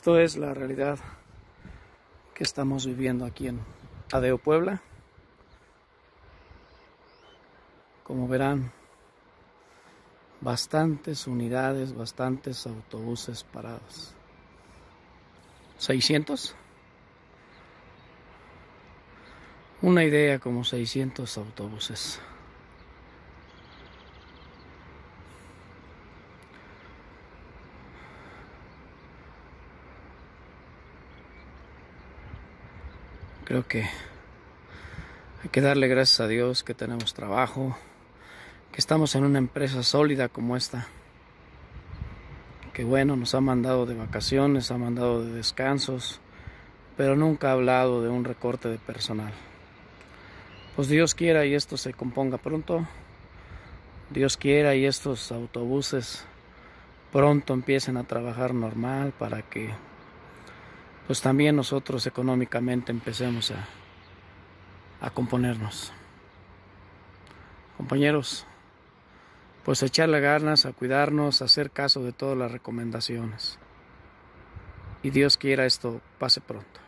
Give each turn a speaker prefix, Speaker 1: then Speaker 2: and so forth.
Speaker 1: Esto es la realidad que estamos viviendo aquí en Adeo Puebla. Como verán, bastantes unidades, bastantes autobuses parados. 600. Una idea como 600 autobuses. Creo que hay que darle gracias a Dios que tenemos trabajo, que estamos en una empresa sólida como esta. Que bueno, nos ha mandado de vacaciones, ha mandado de descansos, pero nunca ha hablado de un recorte de personal. Pues Dios quiera y esto se componga pronto. Dios quiera y estos autobuses pronto empiecen a trabajar normal para que pues también nosotros económicamente empecemos a, a componernos. Compañeros, pues echarle ganas, a cuidarnos, a hacer caso de todas las recomendaciones. Y Dios quiera esto pase pronto.